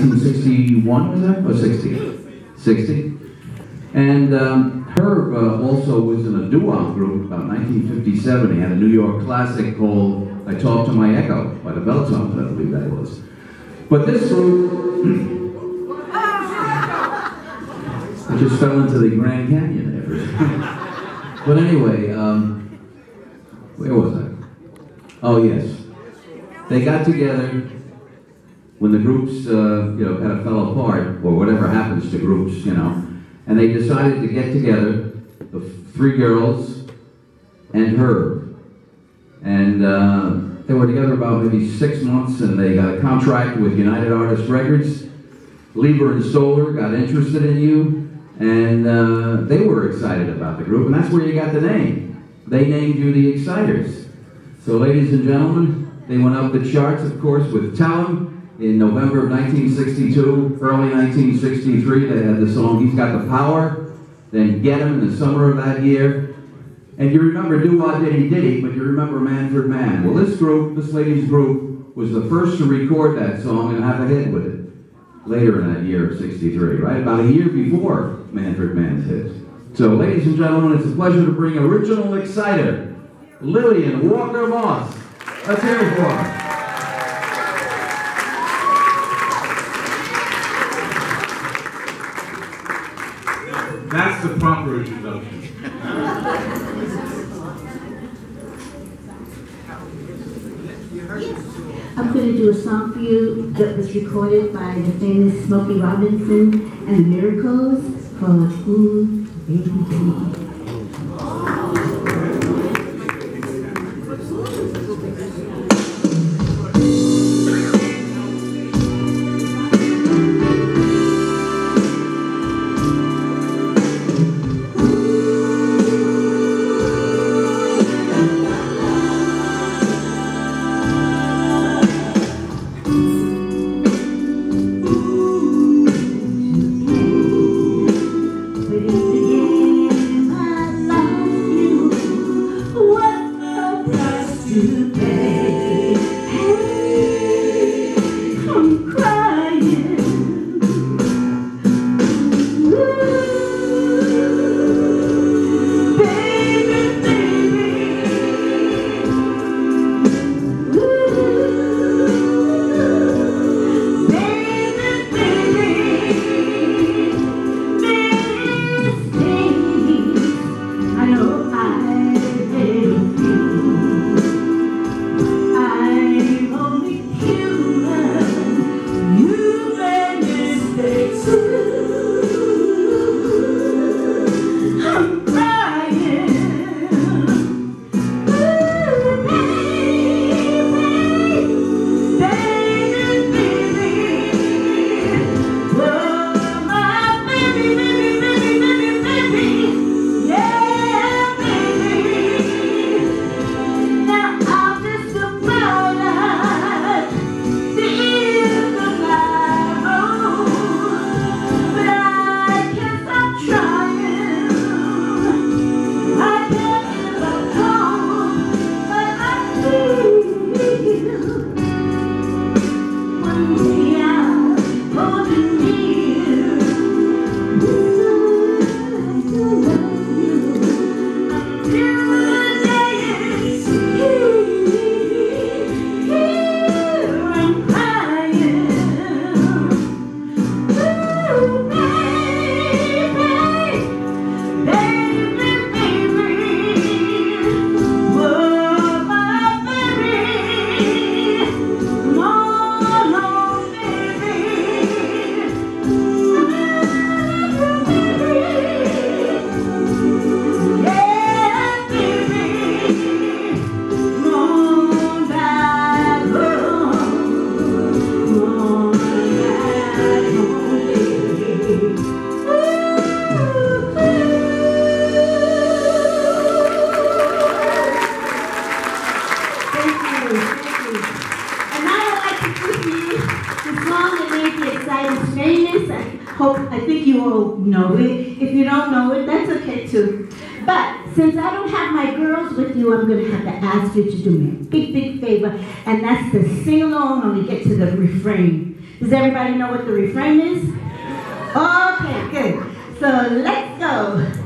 1961 was that? Or 60? 60. And um, Herb uh, also was in a doo-wop group about 1957. He had a New York classic called I Talk to My Echo by the Belltones, I believe that was. But this group, I just fell into the Grand Canyon there. but anyway, um, where was I? Oh yes, they got together when the groups, uh, you know, kind of fell apart, or whatever happens to groups, you know, and they decided to get together, the three girls and Herb, and uh, they were together about maybe six months, and they got a contract with United Artists Records. Leiber and Stoller got interested in you, and uh, they were excited about the group, and that's where you got the name. They named you the Exciters. So, ladies and gentlemen, they went up the charts, of course, with 'Em in November of 1962. Early 1963, they had the song He's Got the Power. Then Get Him in the summer of that year. And you remember Do Wah Diddy Diddy, but you remember Manfred Mann. Well, this group, this ladies group, was the first to record that song and have a hit with it. Later in that year of 63, right? About a year before Manfred Mann's hit. So, ladies and gentlemen, it's a pleasure to bring original exciter, Lillian Walker Moss. Let's hear it for her. That's the proper introduction. I'm going to do a song for you that was recorded by the famous Smokey Robinson and the Miracles called Ooh, Baby Baby. science famous, I hope, I think you all know it. If you don't know it, that's okay too. But since I don't have my girls with you, I'm going to have to ask you to do me a big, big favor, and that's to sing along when we get to the refrain. Does everybody know what the refrain is? Okay, good. So let's go.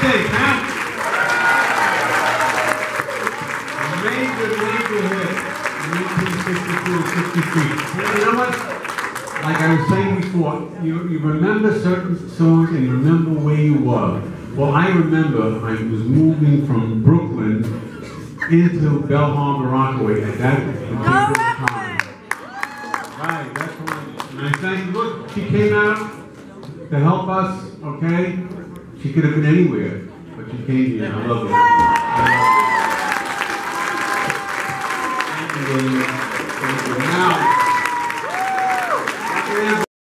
Okay, huh? Major neighborhood, 1962, 63. You know what? Like I was saying before, you, you remember certain songs and remember where you were. Well, I remember I was moving from Brooklyn into Belle Harbor, Rockaway at that particular time. Right, that's what I. And I thank, look, she came out to help us, okay? She could have been anywhere, but she came here. I love it.